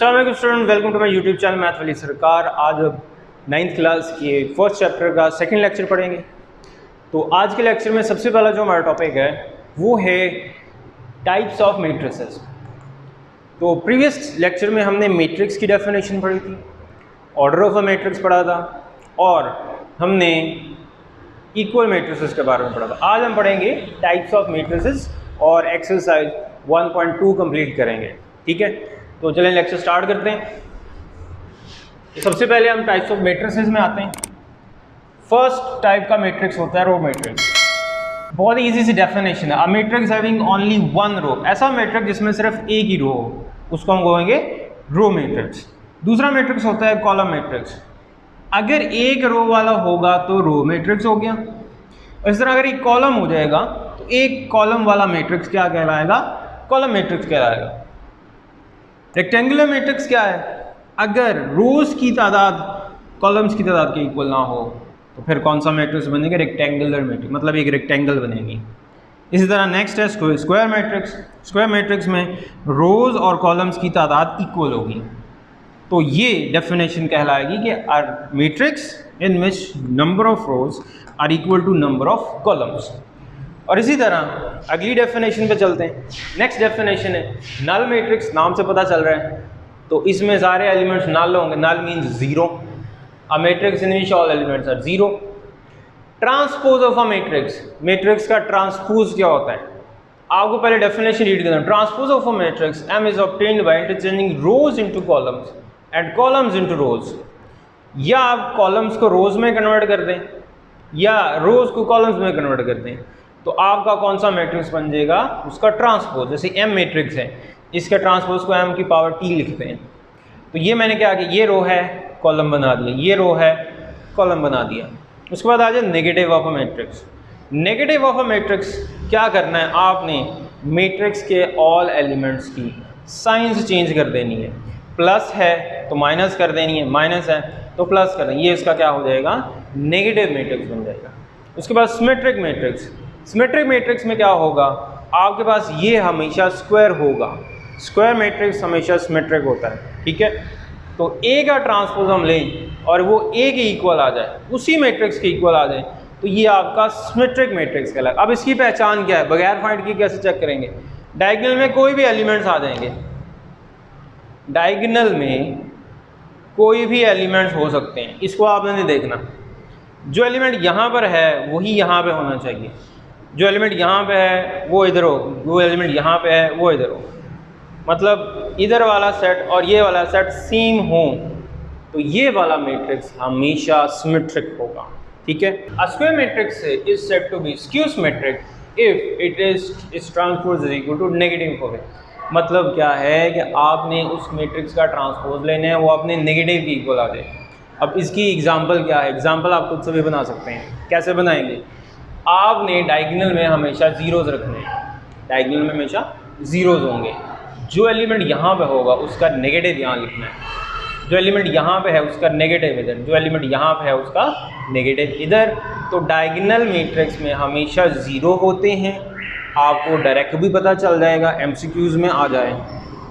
Aslam student welcome to my YouTube channel math वाली सरकार आज नाइन्थ क्लास के फ़र्स्ट चैप्टर का सेकंड लेक्चर पढ़ेंगे। तो आज के लेक्चर में सबसे पहला जो हमारा टॉपिक है, वो है टाइप्स ऑफ़ मैट्रिसेस तो प्रीवियस लेक्चर में हमने मैट्रिक्स की डेफिनेशन पढ़ी थी ऑर्डर ऑफ़ अ मैट्रिक्स पढ़ा था, और हमने इक्वल मैट्रिसेस के बारे में पढ़ा था। आज हम पढ़ेंगे टाइप्स ऑफ़ मैट्रिसेस और एक्सरसाइज 1.2 कंप्लीट करेंगे। ठीक है? तो चलें लेक्चर स्टार्ट करते हैं। तो सबसे पहले हम टाइप्स ऑफ़ मैट्रिसेस में आते हैं। फ़र्स्ट टाइप का मैट्रिक्स होता है रो मैट्रिक्स बहुत इजी सी डेफिनेशन है। Matrix having only one row ऐसा मैट्रिक्स जिसमें सिर्फ़ एक ही रो हो, उसको हम कहेंगे रो मैट्रिक्स दूसरा मैट्रिक्स होता है कॉलम मैट्रिक्स अगर एक रो वाला होगा तो रो मैट्रिक्स हो गया। इस तरह अगर एक कॉलम हो जाएगा तो एक कॉलम वाला मैट्रिक्स क्या कहलाएगा? कॉलम मैट्रिक्स कहलाएगा। रेक्टेंगुलर मैट्रिक्स क्या है? अगर रोज की तादाद कॉलम्स की तादाद के इक्वल ना हो तो फिर कौन सा मैट्रिक्स बनेगा? रेक्टेंगुलर मैट्रिक्स मतलब एक रेक्टेंगल बनेगी। इसी तरह नेक्स्ट है स्क्वायर मैट्रिक्स स्क्वायर मैट्रिक्स में रोज और कॉलम्स की तादाद इक्वल होगी। तो ये डेफिनेशन कहलाएगी कि are matrix in which number of rows are equal to number of columns और इसी तरह अगली डेफिनेशन पे चलते हैं। नेक्स्ट डेफिनेशन है नल मैट्रिक्स नाम से पता चल रहा है। तो इसमें सारे एलिमेंट्स नल होंगे। Null means zero a matrix in which all elements are zero transpose of a matrix matrix का ट्रांसपोज क्या होता है? आपको पहले डेफिनेशन रीड करना transpose of a matrix M is obtained by interchanging rows into columns and columns into rows या आप columns को रोज में कन्वर्ट कर दें, या रोज को कॉलम्स में कन्वर्ट कर दें। तो आपका कौन सा मैट्रिक्स बन जाएगा? उसका ट्रांसपोज जैसे एम मैट्रिक्स है। इसके ट्रांसपोज को एम की पावर टी लिखते हैं। तो ये मैंने क्या किया? ये रो है कॉलम बना दिया। ये रो है कॉलम बना दिया। उसके बाद आ जाए negative of a matrix negative of a matrix क्या करना है? आपने मैट्रिक्स के ऑल एलिमेंट्स की साइंस चेंज कर देनी है। प्लस है तो माइनस कर देनी है। माइनस है तो प्लस कर देनी ये इसका क्या हो जाएगा? नेगेटिव मैट्रिक्स बन जाएगा। उसके बाद सिमेट्रिक मैट्रिक्स सिमेट्रिक मैट्रिक्स में क्या होगा? आपके पास ये हमेशा स्क्वायर होगा। स्क्वायर मैट्रिक्स हमेशा सिमेट्रिक होता है, ठीक है? तो ए का ट्रांसपोज हम लें और वो ए के इक्वल आ जाए, उसी मैट्रिक्स के इक्वल आ जाए तो ये आपका सिमेट्रिक मैट्रिक्स कहलाएगा। अब इसकी पहचान क्या है? बगैर फाइंड की कैसे चेक करेंगे? डायगनल में कोई भी एलिमेंट्स आ जाएँगे। डायगनल में कोई भी एलिमेंट्स हो सकते हैं। इसको आपने देखना। जो एलिमेंट यहाँ पर है, वही यहाँ पे होना चाहिए। जो एलिमेंट यहाँ पे है, वो इधर हो। जो एलिमेंट यहाँ पे है, वो इधर हो। मतलब इधर वाला सेट और ये वाला सेट सेम हो। तो ये वाला मैट्रिक्स हमेशा सिमेट्रिक होगा। ठीक है? Square matrix is said to be skew symmetric if it is is transpose is equal to negative हो मतलब क्या है कि आपने उस मैट्रिक्स का ट्रांसपोज लेना है, वो आपने नेगेटिव की इक्वल आ जाए अब इसकी एग्जांपल क्या है? एग्जांपल आप खुद से भी बना सकते हैं। कैसे बनाएँगे? आपने डायगनल में हमेशा ज़ीरोज़ रखने हैं। डायगनल में हमेशा ज़ीरोज़ होंगे। जो एलिमेंट यहाँ पे होगा, उसका नेगेटिव यहाँ लिखना है। जो एलिमेंट यहाँ पे है, उसका नेगेटिव इधर। जो एलिमेंट यहाँ पे है, उसका नेगेटिव इधर। तो डायगनल मैट्रिक्स में हमेशा ज़ीरो होते हैं। आपको डायरेक्ट भी पता चल जाएगा एम में आ जाए।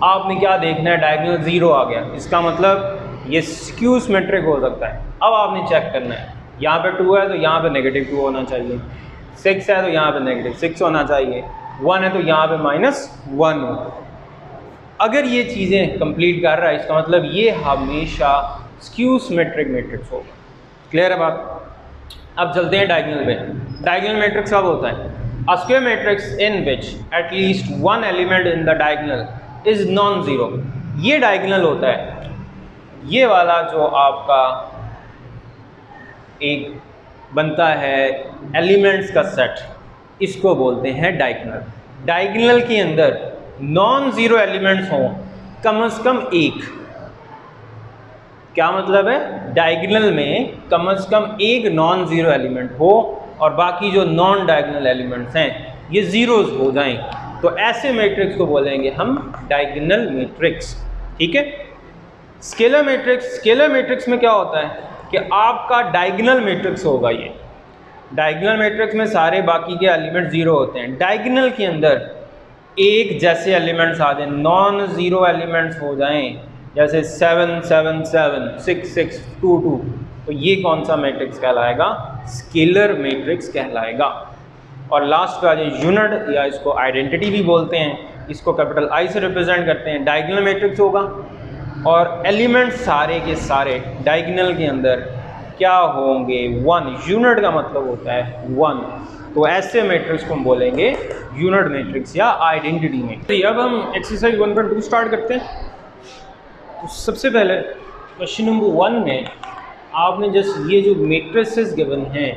आपने क्या देखना है? डायगनल ज़ीरो आ गया। इसका मतलब ये स्क्यूज मेट्रिक हो सकता है। अब आपने चेक करना है। यहाँ पे टू है तो यहाँ पे नेगेटिव टू होना चाहिए। सिक्स है तो यहाँ पे नेगेटिव सिक्स होना चाहिए। वन है तो यहाँ पे माइनस वन हो। अगर ये चीज़ें कंप्लीट कर रहा है, इसका मतलब ये हमेशा स्क्यू सिमेट्रिक मैट्रिक्स होगा। क्लियर है बात? अब चलते हैं डायगनल में डायगनल मैट्रिक्स कब होता है? A in which at least one element in the diagonal is non zero ये डायगनल होता है। ये वाला जो आपका एक बनता है एलिमेंट्स का सेट, इसको बोलते हैं डाइगनल डाइगनल के अंदर नॉन ज़ीरो एलिमेंट्स हों, कम अज़ कम एक. क्या मतलब है? डायगनल में कम अज़ कम एक नॉन ज़ीरो एलिमेंट हो और बाकी जो नॉन डायगनल एलिमेंट्स हैं, ये ज़ीरोज़ हो जाएँ. तो ऐसे मैट्रिक्स को बोलेंगे हम डायगनल मैट्रिक्स ठीक है? स्केलर मैट्रिक्स स्केलर मैट्रिक्स में क्या होता है? कि आपका डायगनल मैट्रिक्स होगा ये। डायगनल मैट्रिक्स में सारे बाकी के एलिमेंट ज़ीरो होते हैं। डायगनल के अंदर एक जैसे एलिमेंट्स आ जाए नॉन ज़ीरो एलिमेंट्स हो जाएँ, जैसे seven seven seven six six two two तो ये कौन सा मैट्रिक्स कहलाएगा? स्केलर मैट्रिक्स कहलाएगा। और लास्ट का जो यूनिट या इसको आइडेंटिटी भी बोलते हैं। इसको कैपिटल आई से रिप्रेजेंट करते हैं। डायगनल मैट्रिक्स होगा। और एलिमेंट सारे के सारे डाइगनल के अंदर क्या होंगे? वन यूनिट का मतलब होता है वन तो ऐसे मैट्रिक्स को हम बोलेंगे यूनिट मैट्रिक्स या आइडेंटिटी मैट्रिक्स अब हम exercise one point two start करते हैं। तो सबसे पहले क्वेश्चन नंबर वन में आपने जस्ट ये जो मैट्रिसेस गिवन हैं,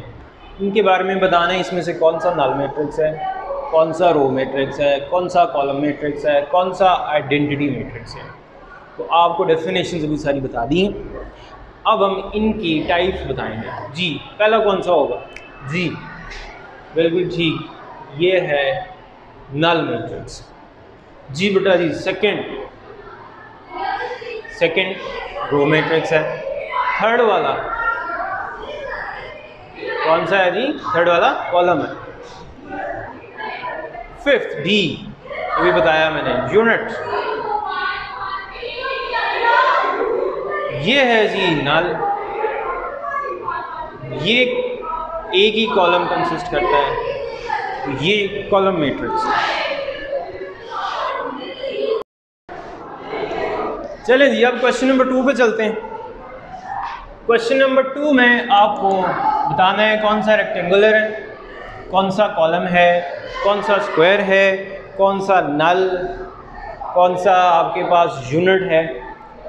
इनके बारे में बताना है, इसमें से कौन सा नल मैट्रिक्स है, कौन सा रो मैट्रिक्स है, कौन सा कॉलम मैट्रिक्स है, कौन सा आइडेंटिटी मैट्रिक्स है। तो आपको डेफिनेशन भी सारी बता दी हैं। अब हम इनकी टाइप्स बताएँगे। जी, पहला कौन सा होगा? जी बिल्कुल ठीक ये है नल मैट्रिक्स जी बेटा जी सेकंड सेकंड रो मैट्रिक्स है। थर्ड वाला। कौन सा है जी? थर्ड वाला कॉलम है। फिफ्थ डी ये भी बताया मैंने। यूनिट ये है जी नल, ये एक ही कॉलम कंसिस्ट करता है। ये कॉलम मैट्रिक्स चले जी, अब क्वेश्चन नंबर टू पे चलते हैं। क्वेश्चन नंबर टू में आपको बताना है कौन सा रेक्टेंगुलर है, कौन सा कॉलम है, कौन सा स्क्वायर है, कौन सा नल कौन सा आपके पास यूनिट है।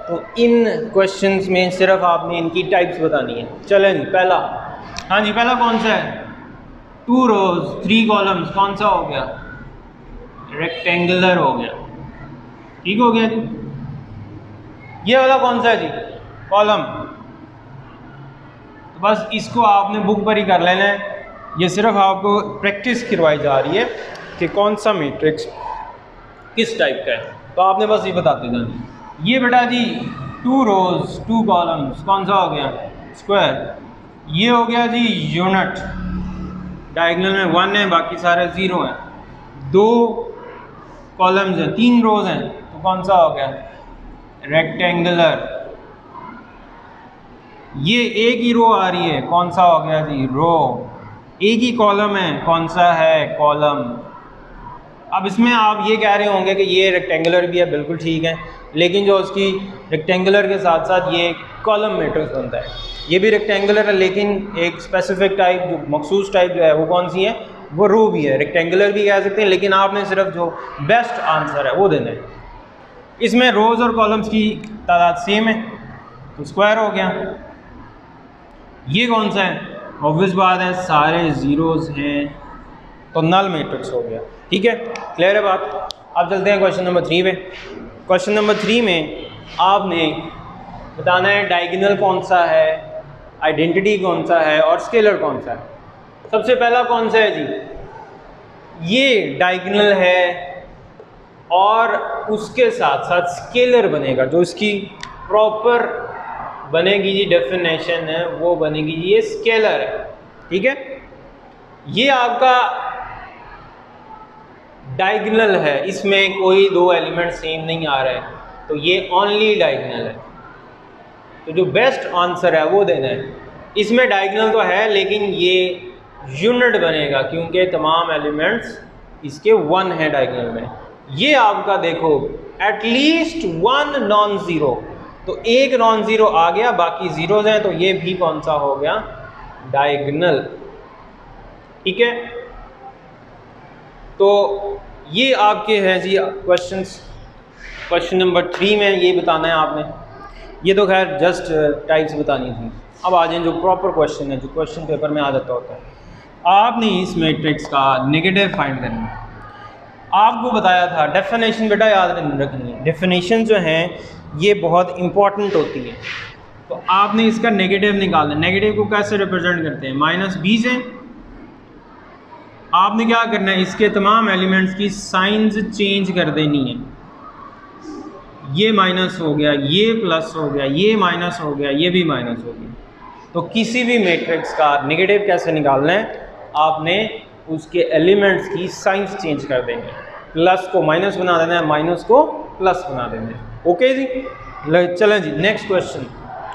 तो इन क्वेश्चंस में सिर्फ़ आपने इनकी टाइप्स बतानी है। चलें पहला। हाँ जी, पहला कौन सा है? टू रोज थ्री कॉलम्स कौन सा हो गया? रेक्टेंगुलर हो गया। ठीक हो गया जी? ये वाला कौन सा है जी? कॉलम तो बस इसको आपने बुक पर ही कर लेना है। ये सिर्फ़ आपको प्रैक्टिस करवाई जा रही है कि कौन सा मैट्रिक्स किस टाइप का है। तो आपने बस ये बताते जाना ये बेटा जी टू रोज टू कॉलम्स कौन सा हो गया? स्क्वायर ये हो गया जी यूनिट डायगनल में वन है, बाकी सारे ज़ीरो हैं. दो कॉलम्स हैं, तीन रोज हैं तो कौन सा हो गया? रेक्टेंगुलर ये एक ही रो आ रही है, कौन सा हो गया जी? रो एक ही कॉलम है, कौन सा है? कॉलम अब इसमें आप ये कह रहे होंगे कि ये रेक्टेंगुलर भी है, बिल्कुल ठीक है, लेकिन जो उसकी रेक्टेंगुलर के साथ साथ ये कॉलम मैट्रिक्स बनता है। ये भी रेक्टेंगुलर है, लेकिन एक स्पेसिफिक टाइप जो मखसूस टाइप जो है, वो कौन सी है? वो रो भी है। रेक्टेंगुलर भी कह सकते हैं, लेकिन आपने सिर्फ़ जो बेस्ट आंसर है, वो देना है। इसमें रोज़ और कॉलम्स की तादाद सेम है तो स्क्वायर हो गया। ये कौन सा है? ऑब्वियस बात है, सारे ज़ीरोज़ हैं। तो नल मैट्रिक्स हो गया। ठीक है? क्लियर है बात? अब चलते हैं क्वेश्चन नंबर थ्री में क्वेश्चन नंबर थ्री में आपने बताना है डायगनल कौन सा है आइडेंटिटी कौन सा है और स्केलर कौन सा है। सबसे पहला कौन सा है जी? ये डायगनल है और उसके साथ साथ स्केलर बनेगा। जो इसकी प्रॉपर बनेगी जी डेफिनेशन है, वो बनेगी जी, ये स्केलर है। ठीक है? ये आपका डायगनल है, इसमें कोई दो एलिमेंट सेम नहीं आ रहे तो ये ओनली डायगनल है। तो जो बेस्ट आंसर है वो देना है। इसमें डायगनल तो है, लेकिन ये यूनिट बनेगा, क्योंकि तमाम एलिमेंट्स इसके वन है डायगनल में। ये आपका देखो एटलीस्ट वन नॉन ज़ीरो तो एक नॉन ज़ीरो आ गया, बाकी ज़ीरोज़ हैं तो ये भी कौन सा हो गया? डायगनल ठीक है? तो ये आपके हैं जी क्वेश्चन क्वेश्चन नंबर थ्री में ये बताना है आपने. ये तो खैर जस्ट टाइप्स बतानी थी. अब आ जाए जो प्रॉपर क्वेश्चन है, जो क्वेश्चन पेपर में आ जाता होता है. आपने इस मैट्रिक्स का नेगेटिव फाइंड करना है. आपको बताया था डेफिनेशन बेटा याद रखनी है. डेफिनेशन जो हैं, ये बहुत इंपॉर्टेंट होती है. तो आपने इसका नेगेटिव निकालना नेगेटिव को कैसे रिप्रेजेंट करते हैं? माइनस बी से आपने क्या करना है? इसके तमाम एलिमेंट्स की साइंस चेंज कर देनी है। ये माइनस हो गया, ये प्लस हो गया, ये माइनस हो गया, ये भी माइनस हो गया। तो किसी भी मैट्रिक्स का नेगेटिव कैसे निकालना है? आपने उसके एलिमेंट्स की साइंस चेंज कर देंगे प्लस को माइनस बना देना है माइनस को प्लस बना देना है। ओके जी? चलें जी next question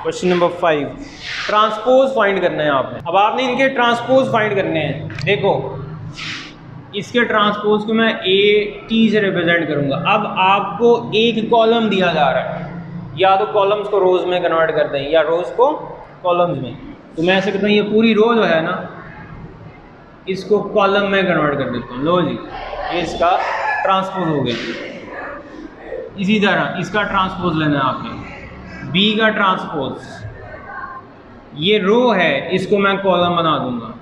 question number five transpose find करना है आपने। अब आपने इनके ट्रांसपोज फाइंड करने हैं। देखो इसके ट्रांसपोज को मैं ए टी से रिप्रेजेंट करूँगा। अब आपको एक कॉलम दिया जा रहा है। या तो कॉलम्स को रोज़ में कन्वर्ट कर दें, या रोज़ को कॉलम्स में। तो मैं ऐसे कहता हूँ, ये पूरी रो जो है ना, इसको कॉलम में कन्वर्ट कर देता हूँ। लो जी, ये इसका ट्रांसपोज हो गया। इसी तरह, इसका ट्रांसपोज लेना है आपने। बी का ट्रांसपोज ये रो है, इसको मैं कॉलम बना दूँगा।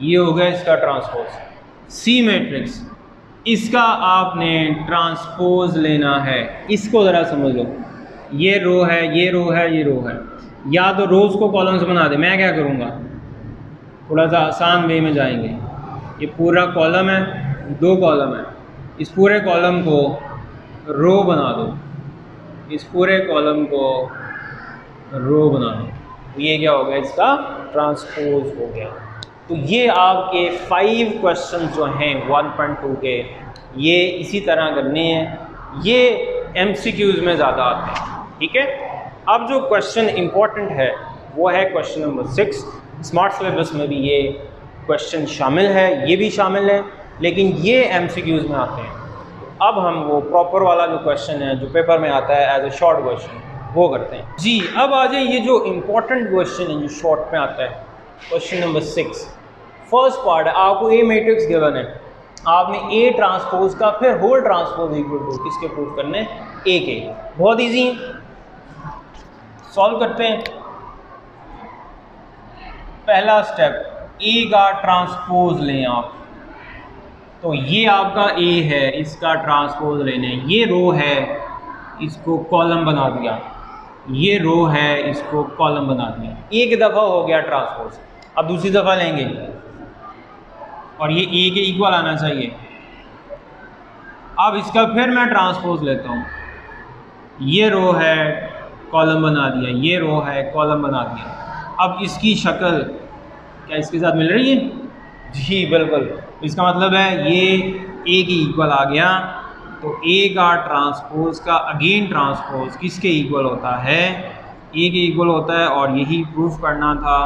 ये हो गया इसका ट्रांसपोज। सी मैट्रिक्स इसका आपने ट्रांसपोज लेना है। इसको ज़रा समझ लो। ये रो है, ये रो है, ये रो है। या तो रोज़ को कॉलम्स बना दे। मैं क्या करूँगा? थोड़ा सा आसान वे में जाएँगे। ये पूरा कॉलम है, दो कॉलम है। इस पूरे कॉलम को रो बना दो। इस पूरे कॉलम को रो बना दो। ये क्या हो गया? इसका ट्रांसपोज हो गया। तो ये आपके फाइव क्वेश्चन जो हैं 1.2 के, ये इसी तरह करने हैं। ये एम में ज़्यादा आते हैं, ठीक है? अब जो क्वेश्चन इंपॉर्टेंट है, वो है question number six smart syllabus में भी ये क्वेश्चन शामिल है, ये भी शामिल है, लेकिन ये एम में आते हैं। अब हम वो प्रॉपर वाला जो क्वेश्चन है, जो पेपर में आता है एज ए शॉर्ट क्वेश्चन वो करते हैं। जी, अब आ जाए ये जो इम्पोर्टेंट क्वेश्चन है, जो शॉर्ट में आता है question number six first part है, आपको ए मैट्रिक्स गिवन है। आपने ए ट्रांसपोज का फिर होल ट्रांसपोज इक्वल टू किसके प्रूव करने? ए के। बहुत इजी सॉल्व करते हैं। पहला स्टेप ए का ट्रांसपोज लें आप। तो ये आपका ए है, इसका ट्रांसपोज लेने। ये रो है, इसको कॉलम बना दिया। ये रो है, इसको कॉलम बना दिया। एक दफ़ा हो गया ट्रांसपोज अब दूसरी दफ़ा लेंगे। और ये ए के इक्वल आना चाहिए। अब इसका फिर मैं ट्रांसपोज लेता हूँ। ये रो है कॉलम बना दिया, ये रो है कॉलम बना दिया। अब इसकी शक्ल क्या इसके साथ मिल रही है? जी, बिल्कुल। इसका मतलब है ये ए के इक्वल आ गया तो ए का ट्रांसपोज का अगेन ट्रांसपोज किसके इक्वल होता है? ए के इक्वल होता है और यही प्रूफ करना था।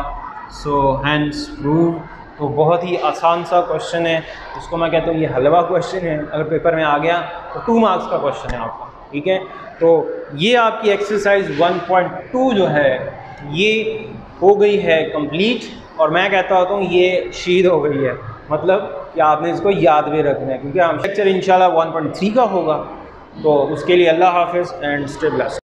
सो हैंड्स प्रूव तो बहुत ही आसान सा क्वेश्चन है। इसको मैं कहता हूँ, ये हलवा क्वेश्चन है। अगर पेपर में आ गया तो टू मार्क्स का क्वेश्चन है आपका, ठीक है? तो ये आपकी एक्सरसाइज 1.2 जो है, ये हो गई है कंप्लीट और मैं कहता होता हूँ, ये शहीद हो गई है। मतलब कि आपने इसको याद भी रखना है, क्योंकि हम लेक्चर इंशाल्लाह 1.3 का होगा। तो उसके लिए अल्लाह हाफिज़ एंड स्टे ब्लेस